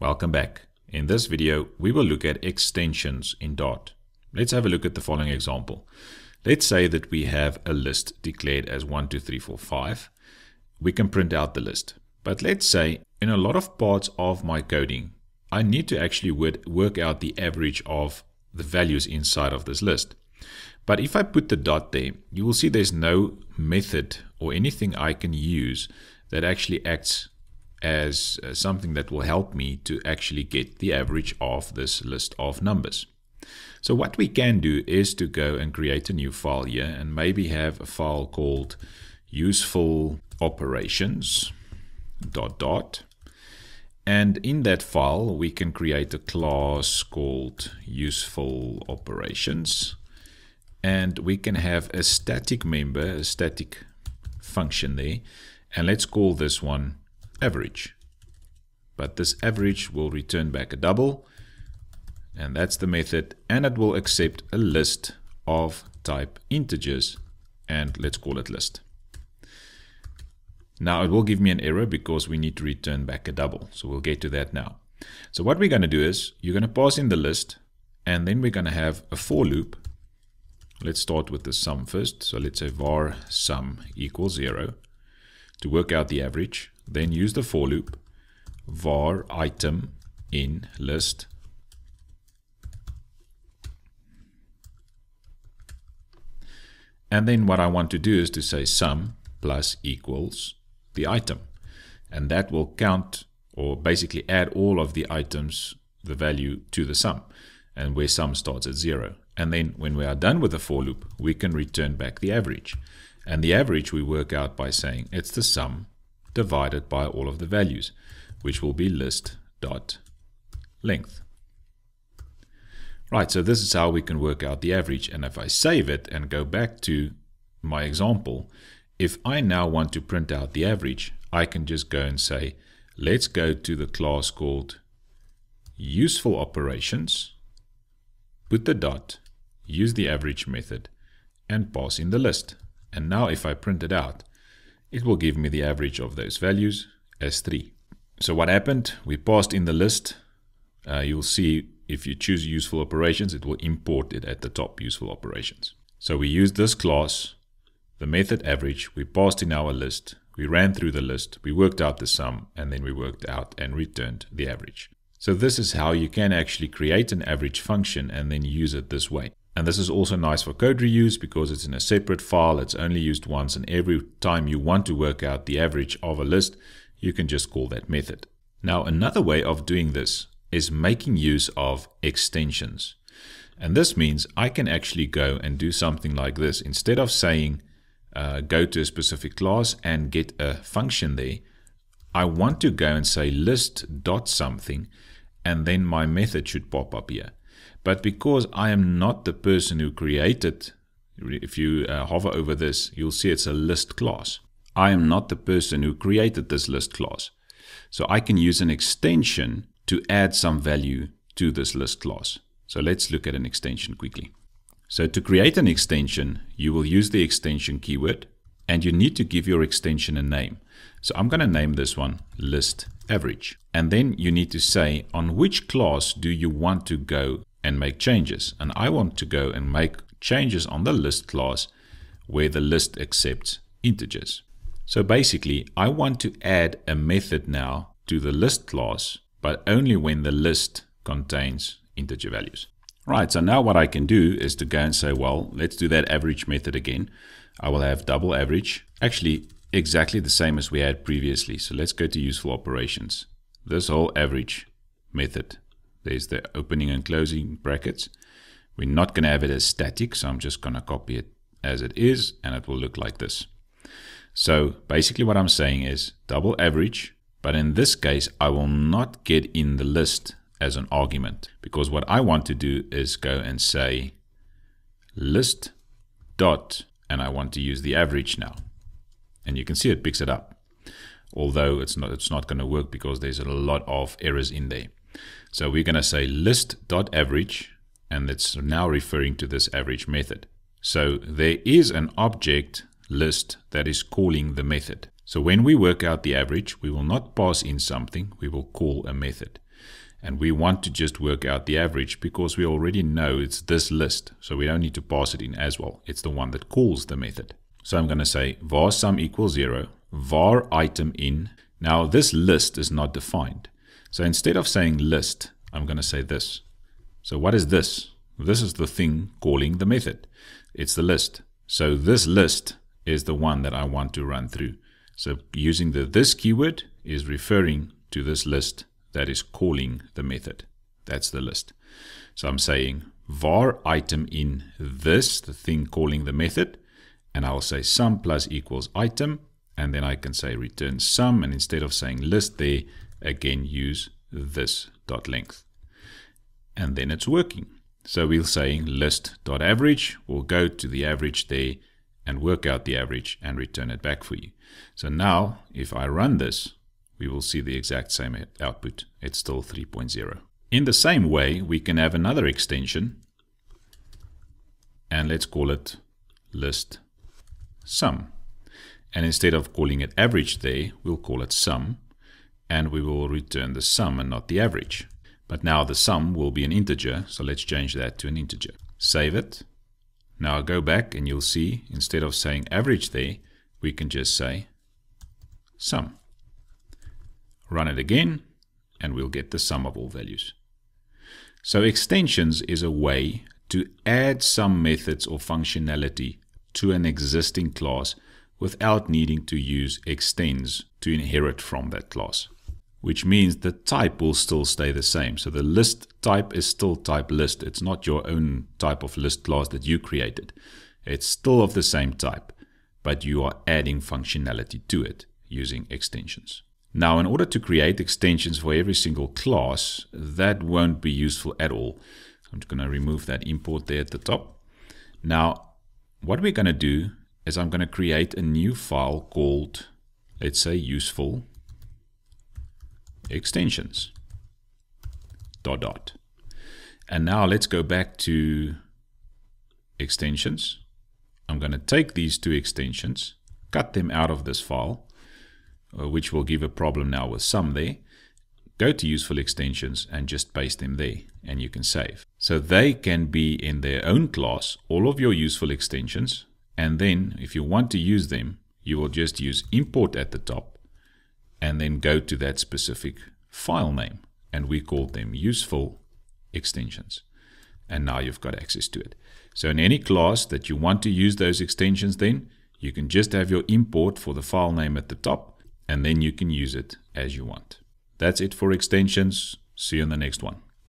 Welcome back. In this video, we will look at extensions in Dart. Let's have a look at the following example. Let's say that we have a list declared as 1, 2, 3, 4, 5. We can print out the list. But let's say in a lot of parts of my coding, I need to actually work out the average of the values inside of this list. But if I put the dot there, you will see there's no method or anything I can use that actually acts as uh, something that will help me to actually get the average of this list of numbers. So what we can do is to go and create a new file here and maybe have a file called useful operations dot dart. And in that file we can create a class called useful operations. And we can have a static member a static function there. And let's call this one average. But this average will return back a double, and that's the method, and it will accept a list of type integers, and let's call it list. Now it will give me an error because we need to return back a double, so we'll get to that now. So what we're going to do is, you're going to pass in the list, and then we're going to have a for loop. Let's start with the sum first. So let's say var sum equals 0 to work out the average. Then use the for loop var item in list. And then what I want to do is to say sum plus equals the item. And that will count or basically add all of the items the value to the sum and where sum starts at zero. And then when we are done with the for loop we can return back the average. And the average we work out by saying it's the sum divided by all of the values, which will be list dot length. Right, so this is how we can work out the average. And if I save it and go back to my example, if I now want to print out the average, I can just go and say, let's go to the class called useful operations, put the dot, use the average method, and pass in the list. And now if I print it out, it will give me the average of those values as 3. So what happened? We passed in the list. Uh, you'll see if you choose useful operations, it will import it at the top, useful operations. So we used this class, the method average, we passed in our list, we ran through the list, we worked out the sum, and then we worked out and returned the average. So this is how you can actually create an average function and then use it this way. And this is also nice for code reuse because it's in a separate file. It's only used once and every time you want to work out the average of a list, you can just call that method. Now another way of doing this is making use of extensions. And this means I can actually go and do something like this. Instead of saying uh, go to a specific class and get a function there, I want to go and say list dot something and then my method should pop up here. But because I am not the person who created, if you uh, hover over this, you'll see it's a list class. I am not the person who created this list class. So I can use an extension to add some value to this list class. So let's look at an extension quickly. So to create an extension, you will use the extension keyword and you need to give your extension a name. So I'm going to name this one list average. And then you need to say on which class do you want to go and make changes. And I want to go and make changes on the list class where the list accepts integers. So basically, I want to add a method now to the list class, but only when the list contains integer values. Right, so now what I can do is to go and say, well, let's do that average method again. I will have double average, actually exactly the same as we had previously. So let's go to useful operations. This whole average method there's the opening and closing brackets. We're not going to have it as static, so I'm just going to copy it as it is, and it will look like this. So basically what I'm saying is double average, but in this case, I will not get in the list as an argument because what I want to do is go and say list dot, and I want to use the average now. And you can see it picks it up. Although it's not, it's not going to work because there's a lot of errors in there. So we're going to say list.average, and it's now referring to this average method. So there is an object list that is calling the method. So when we work out the average, we will not pass in something, we will call a method. And we want to just work out the average because we already know it's this list. So we don't need to pass it in as well. It's the one that calls the method. So I'm going to say var sum equals 0, var item in. Now this list is not defined. So instead of saying list, I'm going to say this. So what is this? This is the thing calling the method. It's the list. So this list is the one that I want to run through. So using the this keyword is referring to this list that is calling the method. That's the list. So I'm saying var item in this, the thing calling the method, and I'll say sum plus equals item, and then I can say return sum, and instead of saying list there, again use this dot length. And then it's working. So we're saying list dot average will go to the average there and work out the average and return it back for you. So now, if I run this, we will see the exact same output. It's still 3.0. In the same way, we can have another extension, and let's call it list sum. And instead of calling it average there, we'll call it sum, and we will return the sum and not the average. But now the sum will be an integer, so let's change that to an integer. Save it, now go back and you'll see, instead of saying average there, we can just say sum. Run it again, and we'll get the sum of all values. So extensions is a way to add some methods or functionality to an existing class without needing to use extends to inherit from that class which means the type will still stay the same. So the list type is still type list. It's not your own type of list class that you created. It's still of the same type, but you are adding functionality to it using extensions. Now, in order to create extensions for every single class, that won't be useful at all. I'm just going to remove that import there at the top. Now, what we're going to do is I'm going to create a new file called, let's say, useful extensions. Dot dart. And now let's go back to extensions. I'm going to take these two extensions, cut them out of this file, uh, which will give a problem now with sum there. Go to useful extensions and just paste them there and you can save. So they can be in their own class, all of your useful extensions. And then if you want to use them, you will just use import at the top and then go to that specific file name. And we call them useful extensions. And now you've got access to it. So in any class that you want to use those extensions then, you can just have your import for the file name at the top, and then you can use it as you want. That's it for extensions. See you in the next one.